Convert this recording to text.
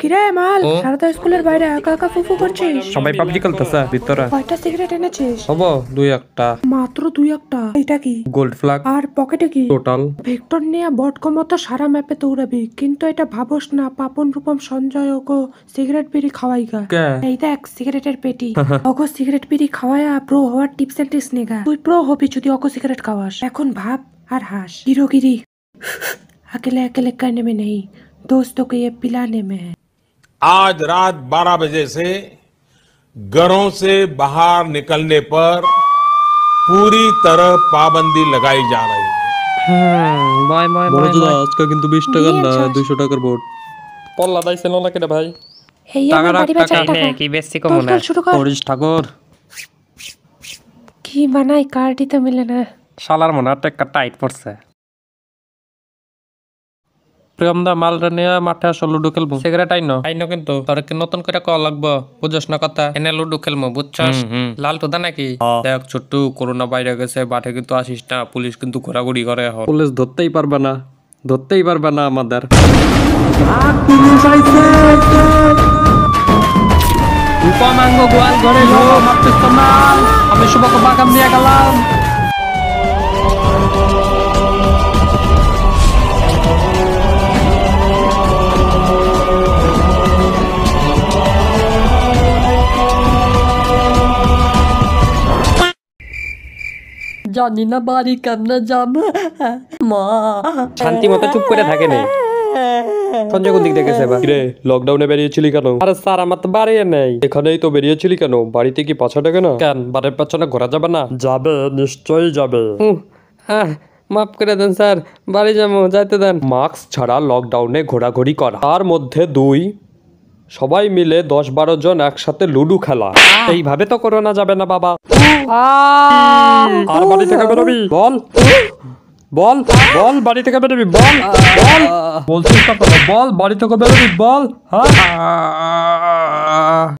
কিরে মাল সারদা স্কুলের বাইরে একা একা ফুফু করছিস সবাই পাবজি খেলতেছে ভিতরে কয়টা সিগারেট এনেছিস হব দুই একটা মাত্র দুই একটা এটা কি গোল্ড ফ্ল্যাগ আর পকেটে কি টোটাল ভেক্টর নিয়ে বটকো মতো সারা ম্যাপে দৌড়াবি কিন্তু এটা ভাবস না পাপন রূপম সঞ্জয় ওগো সিগারেট বিড়ি খাওয়াই গা কে এই দেখ সিগারেটের পেটি অগো সিগারেট বিড়ি খাওয়ায়া প্রো হওয়ার টিপস এন্ড ট্রিক্স নেগা তুই প্রো হবি যদি অগো সিগারেট খাওয়াস এখন ভাব আর হাস গিরোগিরি अकेले अकेले करने में नहीं दोस्तों को ये पिलाने में है आज रात 12 बजे से घरों से बाहर निकलने पर पूरी तरह पाबंदी लगाई जा रही है বাই বাই মনোজদা আজকে কিন্তু বিশ টাকার না নিয়ে যাস। দুইশো টাকার ভোট পল্লা দাইছে না কেটে ভাই এই টাকা আমার রাখ, বাড়ি বেচার টাকা। টাকা কি বেশি তোল, তোল, শুরু কর হরিশ ঠাকুর কি বানাই কার্ডই তো মিলে না শালার মনে হয় টেক্কা টাইট পড়ছে প্রিয়মদা মালটা নিয়ে মাঠে আসো লুডো খেলব। সিগারেট আইনো? আইনো কিন্তু। তোর কি নতুন করে কল লাগবো। বুঝছ না কথা? এনে লুডো খেলব বুঝছস? লাল টুদা নাকি? দেখ ছোট্টু করোনা বাইরে গেছে মাঠে কিন্তু আসিস না পুলিশ কিন্তু ঘোরাঘুরি করে পুলিশ ধরতেই পারবে না ধরতেই পারবে না আমাদের। উপমাঙ্গ গোয়াল ঘরে আমি শুভকে বাগান দিয়ে গেলাম। জানি না বাড়ি কেমনে যাবে। মা। শান্তি মতো চুপ করে থাকে নেই। সঞ্জয় কোন দিক দেখেছে এবার? রে লকডাউনে বেরিয়েছিলি কেন? আরে স্যার আমার তো বাড়িয়ে নেই। এখানেই তো বেরিয়েছিলি কেন? বাড়িতে কি পাঁচশো টাকা না কেন? বাড়ির পেছনে ঘোরা যাবে না? যাবে নিশ্চয়ই যাবে। হ্যাঁ মাফ করে দেন স্যার বাড়ি যাব যাইতে দেন। মাস্ক ছাড়া লকডাউনে ঘোরাঘুরি করা। তার মধ্যে দুই সবাই মিলে দশ বারো জন একসাথে লুডু খেলা। এইভাবে তো করোনা যাবে না, বাবা। আর বাড়ি থেকে বেরোবি? বল। বল। বল, বাড়ি থেকে বেরোবি? বল। বল। বলছিস বল, বাড়ি থেকে বেরোবি? বল। হ্যাঁ।